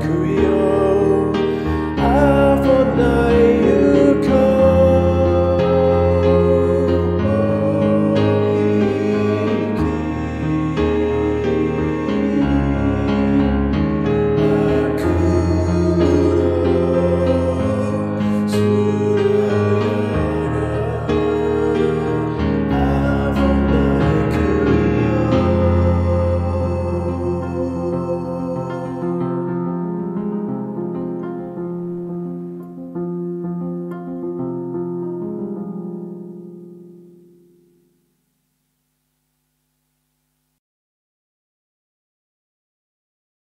career.